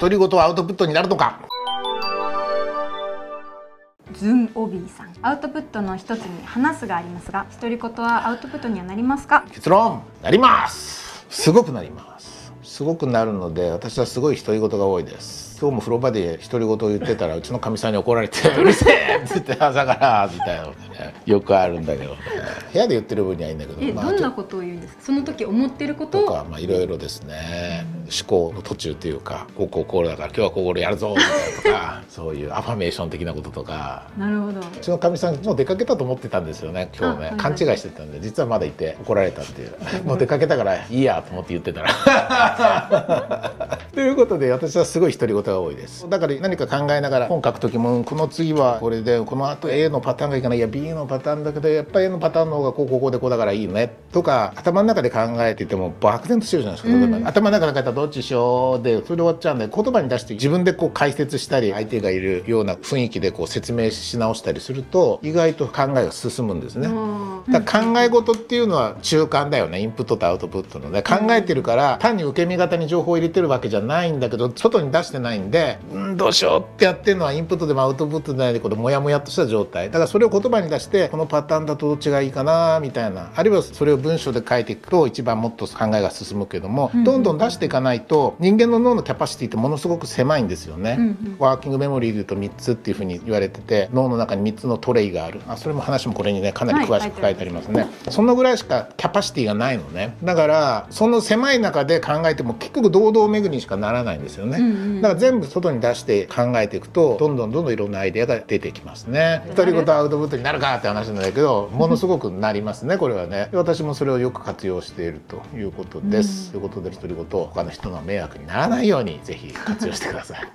独り言はアウトプットになるのか？ズンオビーさん。アウトプットの一つに話すがありますが独り言はアウトプットにはなりますか？結論なります。すごくなります。すごくなるので私はすごい独り言が多いです。今日も風呂場で独り言を言ってたらうちのかみさんに怒られて「うるせえ!」って言って朝からみたいなのでねよくあるんだけどね。部屋で言ってる分にはいいんだけどえ、まあどんなことを言うんですか？その時思ってること？をとかまあいろいろですね思考の途中っていうかこうこうこうだから今日はここやるぞみたいなとか そういうアファメーション的なこととか。なるほど。うちのかみさんもう出かけたと思ってたんですよね今日ね。あはい。勘違いしてたんで実はまだいて怒られたっていう。もう出かけたからいいやと思って言ってたらということで私はすごい独り言が多いです。だから何か考えながら本書く時もこの次はこれでこのあと A のパターンがいいかな。いや B のパターンだけどやっぱり A のパターンの方がこうこうこうでこうだからいいよね。とか頭の中で考えていても漠然としてるじゃないですか、うん。頭の中で書いたらどっちしようでそれで終わっちゃうんで言葉に出して自分でこう解説したり相手がいるような雰囲気でこう説明し直したりすると意外と考えが進むんですね。うんだ考え事っていうのは中間だよねインプットとアウトプットのね。考えてるから単に受け身型に情報を入れてるわけじゃないんだけど外に出してないんでうんどうしようってやってるのはインプットでもアウトプットでないでこのモヤモヤっとした状態。だからそれを言葉に出してこのパターンだとどっちがいいかなみたいな。あるいはそれを文章で書いていくと一番もっと考えが進むけども、どんどん出していかないと人間の脳のキャパシティってものすごく狭いんですよね。ワーキングメモリーでいうと3つっていうふうに言われてて脳の中に3つのトレイがある。あそれも話もこれにねかなり詳しく書いてありますね、そのぐらいしかキャパシティがないのね。だからその狭い中で考えても結局堂々巡りにしかならないんですよね、うんうん。だから全部外に出して考えていくとどんどんどんどんいろんなアイデアが出てきますね。独り言アウトプットになるかって話なんだけどものすごくなりますねこれはね。で私もそれをよく活用しているということです、ということで独り言他の人の迷惑にならないようにぜひ活用してください